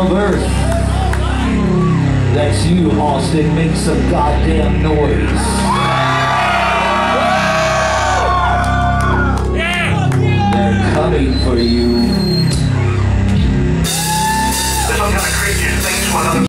of Earth. That's you, Austin. Make some goddamn noise.